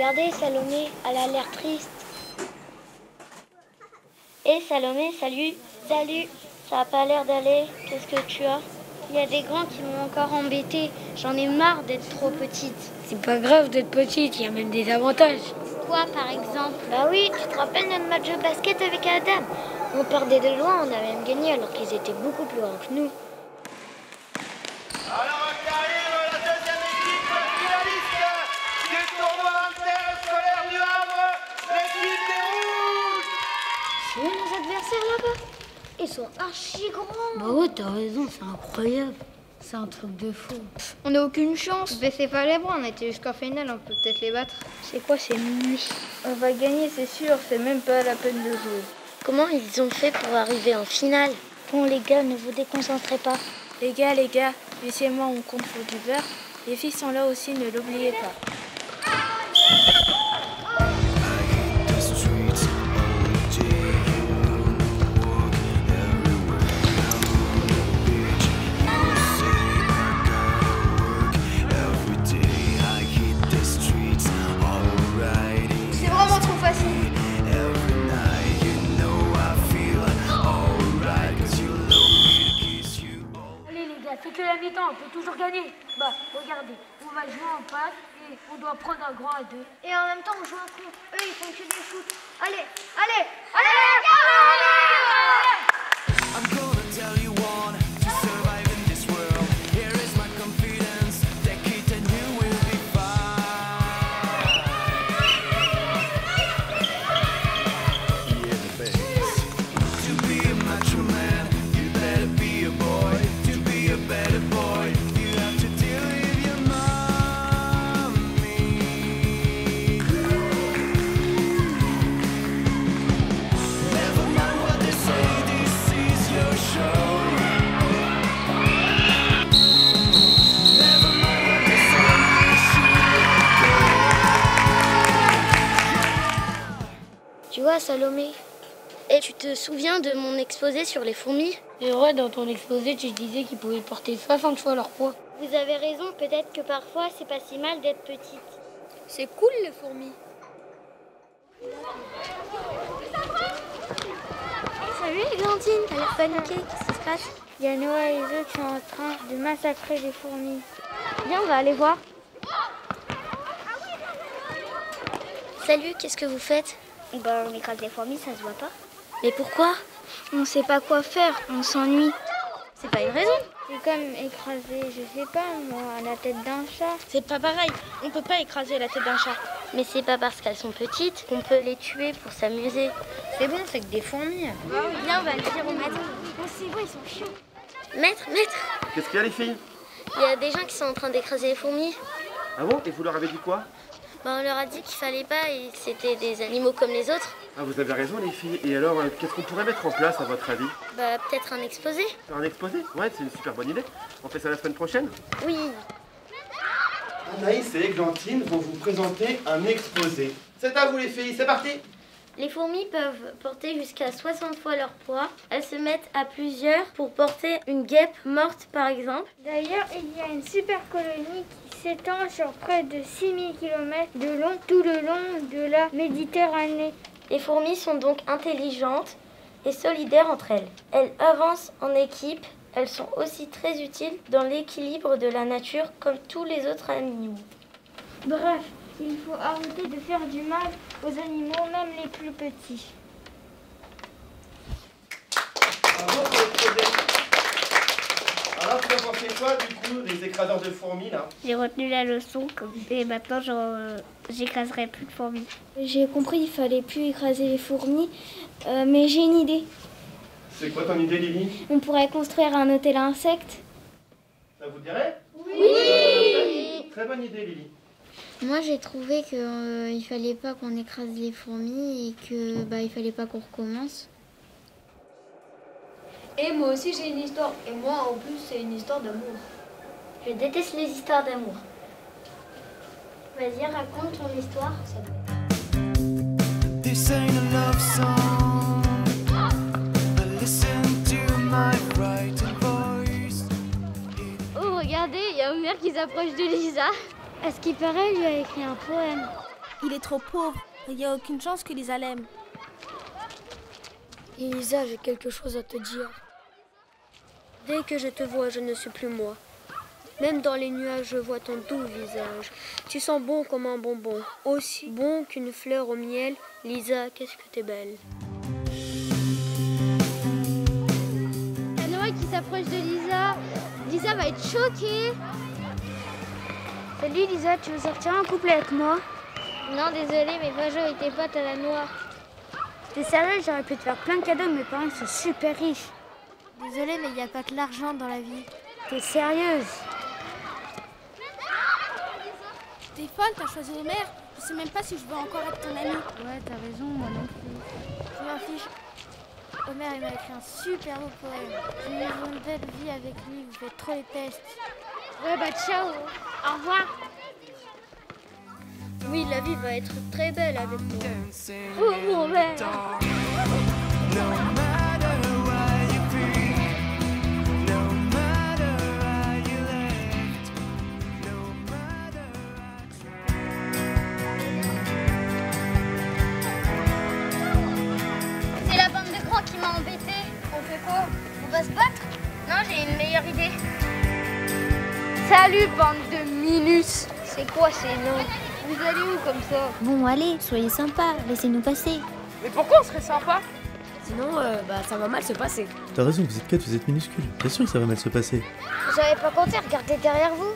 Regardez, Salomé, elle a l'air triste. Hé Salomé, salut. Salut. Ça a pas l'air d'aller. Qu'est-ce que tu as? Il y a des grands qui m'ont encore embêté. J'en ai marre d'être trop petite. C'est pas grave d'être petite, il y a même des avantages. Quoi par exemple? Bah oui, tu te rappelles notre match de basket avec Adam? On perdait de loin, on a même gagné alors qu'ils étaient beaucoup plus grands que nous. Alors qui arrive la deuxième équipe finaliste du tournoi interscolaire du Havre, l'équipe des Rouges Nos adversaires là-bas Ils sont archi grands Bah ouais, t'as raison, c'est incroyable. C'est un truc de fou. On n'a aucune chance. Mais c'est pas les bras, on était jusqu'en finale, on peut peut-être les battre. C'est quoi ces nuits? On va gagner, c'est sûr, c'est même pas la peine de jouer. Comment ils ont fait pour arriver en finale? Bon les gars, ne vous déconcentrez pas. Les gars, les gars, laissez-moi on compte pour du beurre. Les filles sont là aussi, ne l'oubliez pas. Mi-temps, on peut toujours gagner. Bah, regardez, on va jouer en passe et on doit prendre un grand à deux. Et en même temps, on joue un coup. Eux, ils font que des shoots. Allez, allez, allez, les gars Salomé, et tu te souviens de mon exposé sur les fourmis? Et ouais, dans ton exposé, tu disais qu'ils pouvaient porter 60 fois leur poids. Vous avez raison, peut-être que parfois, c'est pas si mal d'être petite. C'est cool les fourmis. Salut Églantine, t'as l'air paniquée, qu'est-ce qui se passe? Il y a Noah et les autres qui sont en train de massacrer les fourmis. Viens, on va aller voir. Salut, qu'est-ce que vous faites? Bah, on écrase les fourmis, ça se voit pas. Mais pourquoi? On sait pas quoi faire, on s'ennuie. C'est pas une raison. C'est comme écraser, je sais pas moi, la tête d'un chat. C'est pas pareil, on peut pas écraser la tête d'un chat. Mais c'est pas parce qu'elles sont petites qu'on peut les tuer pour s'amuser. C'est bon, c'est que des fourmis. Viens, on va le dire au maître. Oh, c'est vrai, ils sont chiants. Maître, maître, Qu'est-ce qu'il y a les filles? Il y a des gens qui sont en train d'écraser les fourmis. Ah bon? Et vous leur avez dit quoi? Bah, on leur a dit qu'il fallait pas et c'était des animaux comme les autres. Ah vous avez raison les filles. Et alors, euh, qu'est-ce qu'on pourrait mettre en place à votre avis? Bah, peut-être un exposé. Un exposé? Ouais, c'est une super bonne idée. On fait ça la semaine prochaine? Oui. Anaïs et Églantine vont vous présenter un exposé. C'est à vous les filles, c'est parti Les fourmis peuvent porter jusqu'à 60 fois leur poids. Elles se mettent à plusieurs pour porter une guêpe morte par exemple. D'ailleurs, il y a une super colonie qui s'étend sur près de 6000 km de long tout le long de la Méditerranée. Les fourmis sont donc intelligentes et solidaires entre elles. Elles avancent en équipe. Elles sont aussi très utiles dans l'équilibre de la nature comme tous les autres animaux. Bref, il faut arrêter de faire du mal aux animaux, même les plus petits. Bravo pensé quoi du coup des écraseurs de fourmis là J'ai retenu la leçon et maintenant j'écraserai plus de fourmis. J'ai compris, il fallait plus écraser les fourmis, euh, mais j'ai une idée. C'est quoi ton idée Lily? On pourrait construire un hôtel à insectes. Ça vous dirait? Oui Très bonne idée Lily. Moi, j'ai trouvé qu'il ne fallait pas qu'on écrase les fourmis et que bah, il fallait pas qu'on recommence. Et moi aussi j'ai une histoire. Et moi en plus c'est une histoire d'amour. Je déteste les histoires d'amour. Vas-y, raconte ton histoire. This ain't a love song. But listen to my frightened voice. Oh, regardez, il y a Homer qui s'approche de Lisa. À ce qui paraît, il lui a écrit un poème. Il est trop pauvre. Il n'y a aucune chance que Lisa l'aime. Elisa, j'ai quelque chose à te dire. Dès que je te vois, je ne suis plus moi. Même dans les nuages, je vois ton doux visage. Tu sens bon comme un bonbon, aussi bon qu'une fleur au miel. Lisa, qu'est-ce que t'es belle. Il y a Noah qui s'approche de Lisa. Lisa va être choquée. Salut Lisa, tu veux sortir en couple avec moi? Non, désolé, mais Vajo était pote à la noire. T'es sérieux J'aurais pu te faire plein de cadeaux, mes parents sont super riches. Désolée, mais il n'y a pas que l'argent dans la vie. T'es sérieuse? T'es folle, t'as choisi Homer. Je sais même pas si je veux encore être ton ami. Ouais, t'as raison, moi non plus. Je m'en fiche. Homer, il m'a écrit un super beau poème. Je vais vivre une belle vie avec lui, vous faites trop les tests. Ouais, bah ciao Au revoir Oui, la vie va être très belle avec moi. Oh, mon Se battre Non, j'ai une meilleure idée. Salut, bande de minus C'est quoi ces noms Vous allez où comme ça Bon, allez, soyez sympa, laissez-nous passer. Mais pourquoi on serait sympa Sinon, euh, bah, ça va mal se passer. T'as raison, vous êtes quatre, vous êtes minuscules. Bien sûr que ça va mal se passer. J'avais pas compté, regardez derrière vous.